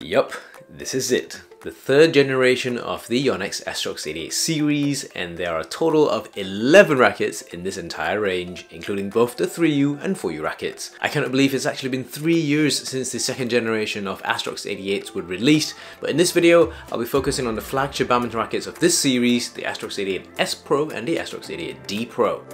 Yup, this is it. The third generation of the Yonex Astrox 88 series and there are a total of 11 rackets in this entire range including both the 3U and 4U rackets. I cannot believe it's actually been 3 years since the second generation of Astrox 88s were released but in this video I'll be focusing on the flagship badminton rackets of this series, the Astrox 88S Pro and the Astrox 88D Pro.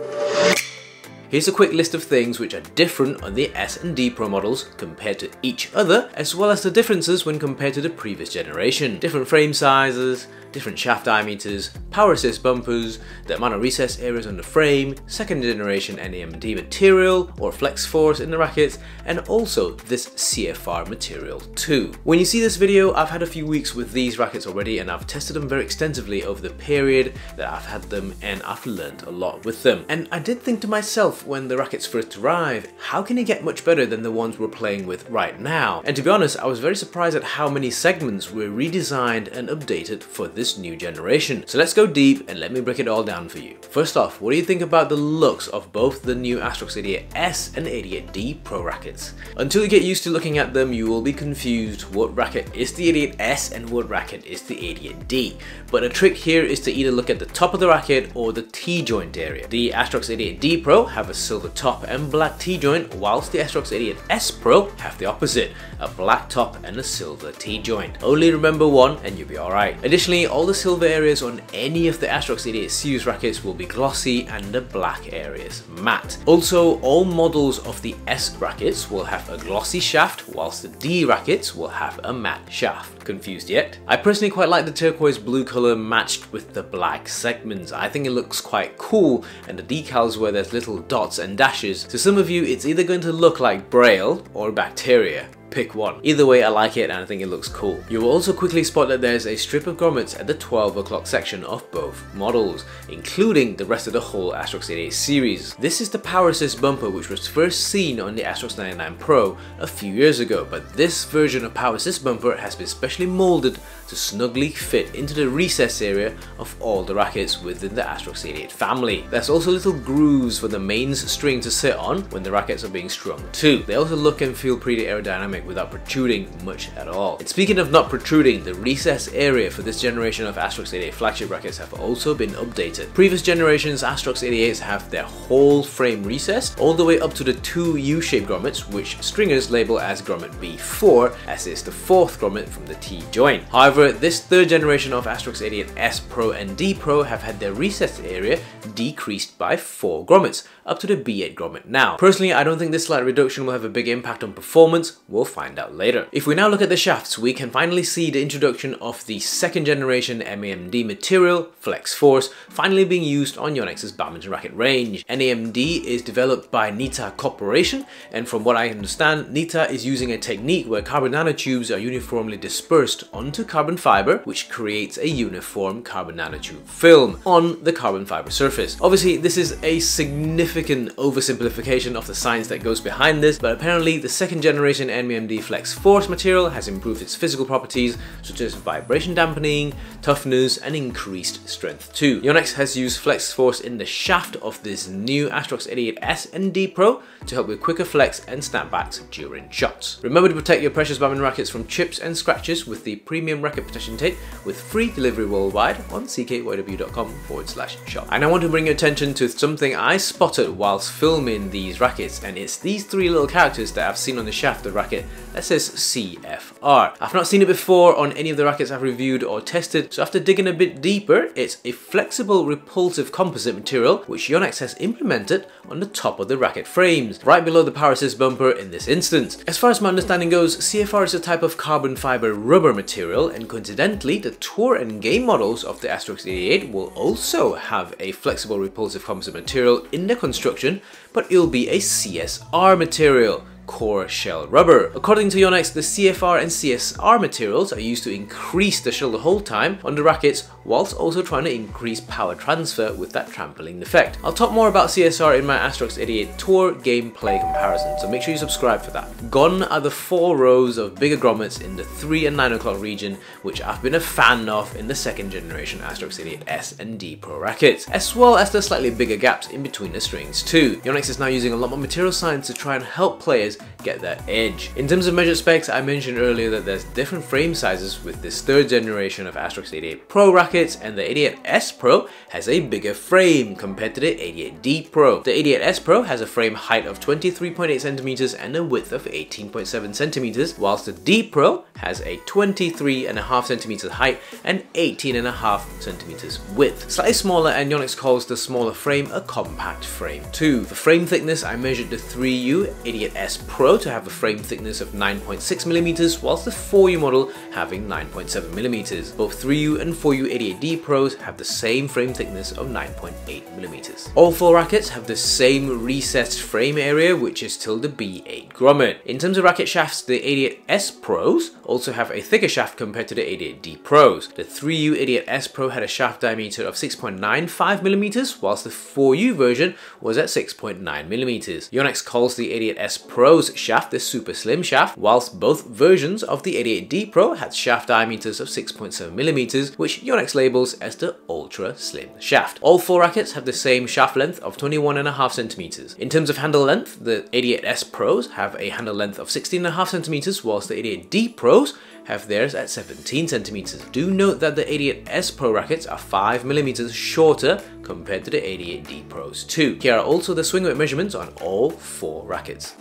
Here's a quick list of things which are different on the S and D Pro models compared to each other, as well as the differences when compared to the previous generation. Different frame sizes, different shaft diameters, power assist bumpers, the amount of recess areas on the frame, second generation NAMD material or flex force in the rackets, and also this CFR material too. When you see this video, I've had a few weeks with these rackets already and I've tested them very extensively over the period that I've had them and I've learned a lot with them. And I did think to myself when the rackets first arrived, how can it get much better than the ones we're playing with right now? And to be honest, I was very surprised at how many segments were redesigned and updated for this this new generation. So let's go deep and let me break it all down for you. First off, what do you think about the looks of both the new Astrox 88S and 88D Pro rackets? Until you get used to looking at them, you will be confused what racket is the 88S and what racket is the 88D. But a trick here is to either look at the top of the racket or the T-joint area. The Astrox 88D Pro have a silver top and black T-joint, whilst the Astrox 88S Pro have the opposite, a black top and a silver T-joint. Only remember one and you'll be alright. Additionally, all the silver areas on any of the Astrox 88 series rackets will be glossy and the black areas matte. Also, all models of the S rackets will have a glossy shaft whilst the D rackets will have a matte shaft. Confused yet? I personally quite like the turquoise blue colour matched with the black segments. I think it looks quite cool and the decals where there's little dots and dashes. To some of you, it's either going to look like Braille or bacteria pick one. Either way, I like it and I think it looks cool. You will also quickly spot that there's a strip of grommets at the 12 o'clock section of both models, including the rest of the whole Astrox 88 series. This is the power assist bumper which was first seen on the Astrox 99 Pro a few years ago, but this version of power assist bumper has been specially molded to snugly fit into the recess area of all the rackets within the Astrox 88 family. There's also little grooves for the mains string to sit on when the rackets are being strung too. They also look and feel pretty aerodynamic without protruding much at all. And speaking of not protruding, the recess area for this generation of Astrox 88 flagship rackets have also been updated. Previous generations Astrox 88s have their whole frame recessed all the way up to the two U-shaped grommets which stringers label as grommet B4 as is the fourth grommet from the T-joint. However, However, this third generation of Astrox 88S Pro and D Pro have had their recessed area decreased by 4 grommets, up to the B8 grommet now. Personally, I don't think this slight reduction will have a big impact on performance, we'll find out later. If we now look at the shafts, we can finally see the introduction of the second generation NAMD material, Flex Force, finally being used on Yonex's badminton racket range. NAMD is developed by Nitta Corporation, and from what I understand, Nitta is using a technique where carbon nanotubes are uniformly dispersed onto carbon fiber, which creates a uniform carbon nanotube film on the carbon fiber surface. Obviously, this is a significant oversimplification of the science that goes behind this, but apparently the second generation NAMD Flex Force material has improved its physical properties, such as vibration dampening, toughness, and increased strength too. Yonex has used Flex Force in the shaft of this new Astrox 88S and D Pro to help with quicker flex and snapbacks during shots. Remember to protect your precious badminton rackets from chips and scratches with the premium racket protection tape with free delivery worldwide on ckyew.com forward slash shop. And I want to bring your attention to something I spotted whilst filming these rackets and it's these three little characters that I've seen on the shaft of the racket that says CFR. I've not seen it before on any of the rackets I've reviewed or tested so after digging a bit deeper it's a flexible repulsive composite material which Yonex has implemented on the top of the racket frames, right below the power assist bumper in this instance. As far as my understanding goes, CFR is a type of carbon fiber rubber material and coincidentally the tour and game models of the Astrox 88 will also have a flexible repulsive composite material in their construction but it'll be a CSR material core shell rubber. According to Yonex, the CFR and CSR materials are used to increase the shuttle hold time on the rackets whilst also trying to increase power transfer with that trampoline effect. I'll talk more about CSR in my Astrox 88 Tour gameplay comparison, so make sure you subscribe for that. Gone are the four rows of bigger grommets in the 3 and 9 o'clock region, which I've been a fan of in the second generation Astrox 88S and D Pro rackets, as well as the slightly bigger gaps in between the strings too. Yonex is now using a lot more material science to try and help players players get that edge. In terms of measured specs, I mentioned earlier that there's different frame sizes with this third generation of Astrox 88 Pro rackets and the 88S Pro has a bigger frame compared to the 88D Pro. The 88S Pro has a frame height of 23.8 centimeters and a width of 18.7 centimeters, whilst the D Pro has a 23.5 centimeters height and 18.5 centimeters width. Slightly smaller and Yonex calls the smaller frame a compact frame too. For frame thickness, I measured the 3U 88S Pro to have a frame thickness of 9.6 millimeters, whilst the 4U model having 9.7 millimeters. Both 3U and 4U 88D Pros have the same frame thickness of 9.8 millimeters. All four rackets have the same recessed frame area, which is still the B8 grommet. In terms of racket shafts, the 88S Pros also have a thicker shaft compared to the 88D Pros. The 3U 88S Pro had a shaft diameter of 6.95mm, whilst the 4U version was at 6.9mm. Yonex calls the 88S Pro's shaft the super slim shaft, whilst both versions of the 88D Pro had shaft diameters of 6.7mm, which Yonex labels as the ultra slim shaft. All four rackets have the same shaft length of 21.5cm. In terms of handle length, the 88S Pros have a handle length of 16.5cm, whilst the 88D Pros have theirs at 17 centimeters. Do note that the 88S Pro rackets are 5 millimeters shorter compared to the 88D Pros too. Here are also the swing weight measurements on all four rackets.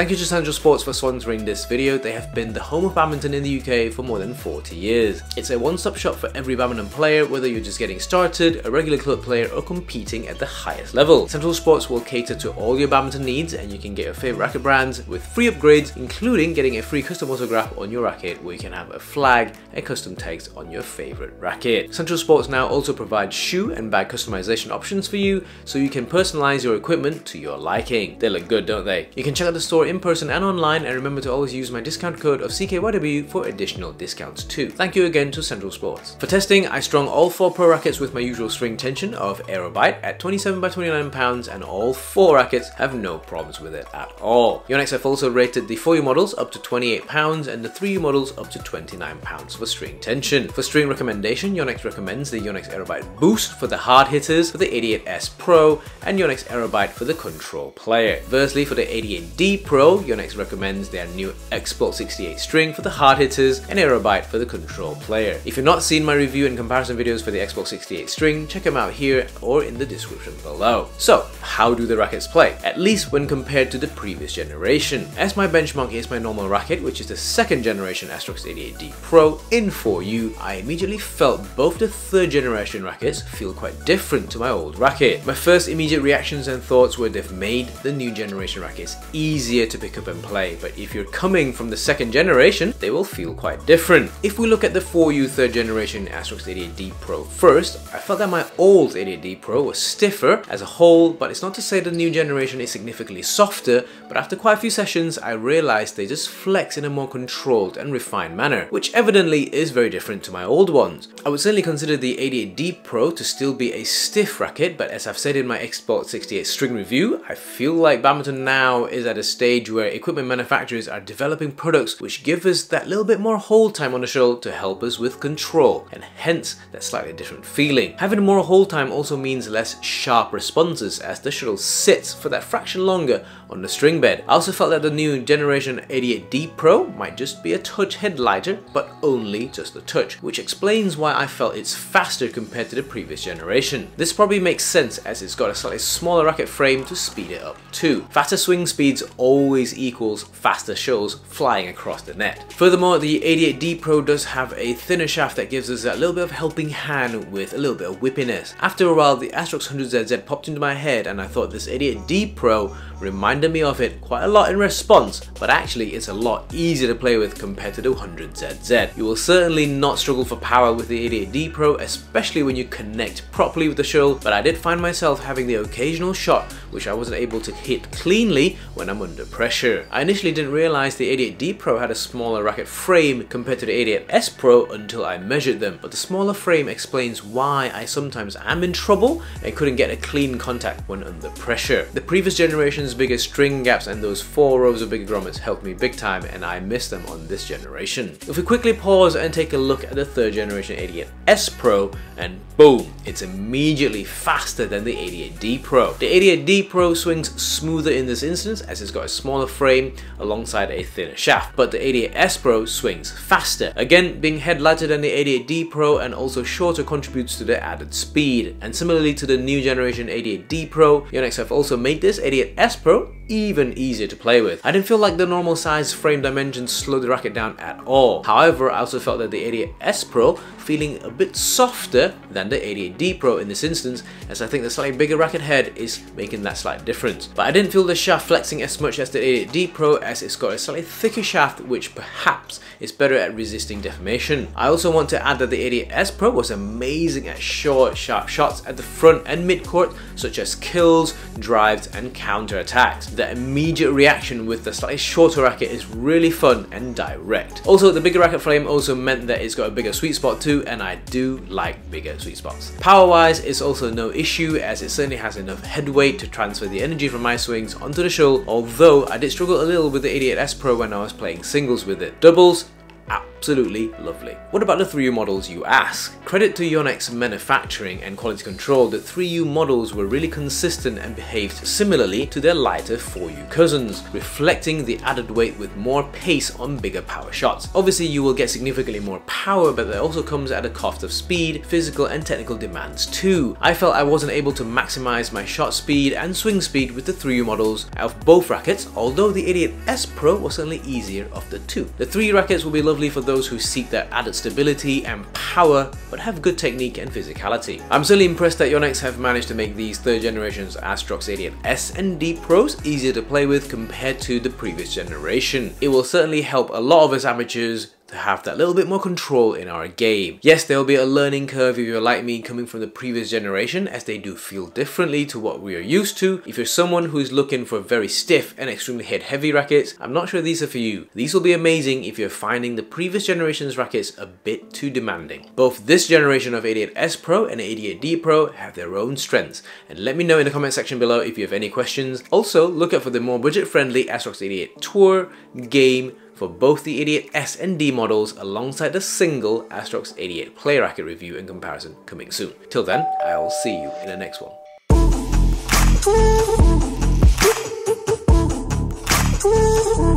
Thank you to Central Sports for sponsoring this video. They have been the home of badminton in the UK for more than 40 years. It's a one-stop shop for every badminton player, whether you're just getting started, a regular club player, or competing at the highest level. Central Sports will cater to all your badminton needs and you can get your favorite racket brands with free upgrades, including getting a free custom autograph on your racket where you can have a flag and custom tags on your favorite racket. Central Sports now also provides shoe and bag customization options for you so you can personalize your equipment to your liking. They look good, don't they? You can check out the store in person and online and remember to always use my discount code of CKYEW for additional discounts too. Thank you again to Central Sports. For testing, I strung all four pro rackets with my usual string tension of Aerobite at 27 by 29 pounds and all four rackets have no problems with it at all. Yonex have also rated the 4U models up to 28 pounds and the 3U models up to 29 pounds for string tension. For string recommendation, Yonex recommends the Yonex Aerobite Boost for the hard hitters for the 88S Pro and Yonex Aerobite for the control player. Versely for the 88D Pro Pro, Yonex recommends their new Exbolt 68 string for the hard hitters and Aerobite for the control player. If you've not seen my review and comparison videos for the Exbolt 68 string, check them out here or in the description below. So, how do the rackets play? At least when compared to the previous generation. As my benchmark is my normal racket, which is the second generation Astrox 88D Pro in 4U, I immediately felt both the third generation rackets feel quite different to my old racket. My first immediate reactions and thoughts were they've made the new generation rackets easier to pick up and play, but if you're coming from the second generation, they will feel quite different. If we look at the 4U third generation Astrox 88D Pro first, I felt that my old 88D Pro was stiffer as a whole, but it's not to say the new generation is significantly softer, but after quite a few sessions, I realized they just flex in a more controlled and refined manner, which evidently is very different to my old ones. I would certainly consider the 88D Pro to still be a stiff racket, but as I've said in my Exbolt 68 string review, I feel like badminton now is at a stage where equipment manufacturers are developing products which give us that little bit more hold time on the shuttle to help us with control, and hence that slightly different feeling. Having more hold time also means less sharp responses as the shuttle sits for that fraction longer on the string bed. I also felt that the new generation 88D Pro might just be a touch head lighter, but only just a touch, which explains why I felt it's faster compared to the previous generation. This probably makes sense as it's got a slightly smaller racket frame to speed it up too. Faster swing speeds always always equals faster shows flying across the net. Furthermore, the 88D Pro does have a thinner shaft that gives us a little bit of helping hand with a little bit of whippiness. After a while, the Astrox 100ZZ popped into my head and I thought this 88D Pro reminded me of it quite a lot in response, but actually it's a lot easier to play with compared to the 100ZZ. You will certainly not struggle for power with the 88D Pro, especially when you connect properly with the shuttle, but I did find myself having the occasional shot which I wasn't able to hit cleanly when I'm under pressure. I initially didn't realize the 88D Pro had a smaller racket frame compared to the 88S Pro until I measured them, but the smaller frame explains why I sometimes am in trouble and couldn't get a clean contact when under pressure. The previous generation's bigger string gaps and those four rows of bigger grommets helped me big time and I miss them on this generation. If we quickly pause and take a look at the third generation 88S Pro and boom, it's immediately faster than the 88D Pro. The 88D Pro swings smoother in this instance as it's got a smaller frame alongside a thinner shaft, but the 88S Pro swings faster. Again, being head lighter than the 88D Pro and also shorter contributes to the added speed. And similarly to the new generation 88D Pro, Yonex have also made this 88S Pro even easier to play with. I didn't feel like the normal size frame dimensions slowed the racket down at all. However, I also felt that the 88S Pro feeling a bit softer than the 88D Pro in this instance as I think the slightly bigger racket head is making that slight difference. But I didn't feel the shaft flexing as much as the 88D Pro as it's got a slightly thicker shaft which perhaps is better at resisting deformation. I also want to add that the 88S Pro was amazing at short, sharp shots at the front and mid-court such as kills, drives and counter attacks. The immediate reaction with the slightly shorter racket is really fun and direct. Also the bigger racket frame also meant that it's got a bigger sweet spot too and I do like bigger sweet spots. Power wise it's also no issue as it certainly has enough head weight to transfer the energy from my swings onto the shoal although I did struggle a little with the 88S Pro when I was playing singles with it. Doubles ah, absolutely lovely. What about the 3U models you ask? Credit to Yonex manufacturing and quality control that 3U models were really consistent and behaved similarly to their lighter 4U cousins, reflecting the added weight with more pace on bigger power shots. Obviously you will get significantly more power but that also comes at a cost of speed, physical and technical demands too. I felt I wasn't able to maximize my shot speed and swing speed with the 3U models out of both rackets, although the 88S Pro was certainly easier of the two. The 3 rackets will be lovely for those who seek that added stability and power but have good technique and physicality. I'm certainly impressed that Yonex have managed to make these third generations Astrox 88S and D Pros easier to play with compared to the previous generation. It will certainly help a lot of us amateurs to have that little bit more control in our game. Yes, there will be a learning curve if you're like me coming from the previous generation as they do feel differently to what we are used to. If you're someone who's looking for very stiff and extremely head heavy rackets, I'm not sure these are for you. These will be amazing if you're finding the previous generation's rackets a bit too demanding. Both this generation of 88S Pro and 88D Pro have their own strengths and let me know in the comment section below if you have any questions. Also, look out for the more budget friendly Astrox 88 Tour, Game, for both the 88S and D models alongside the single Astrox 88 Play Racket review and comparison coming soon. Till then, I'll see you in the next one.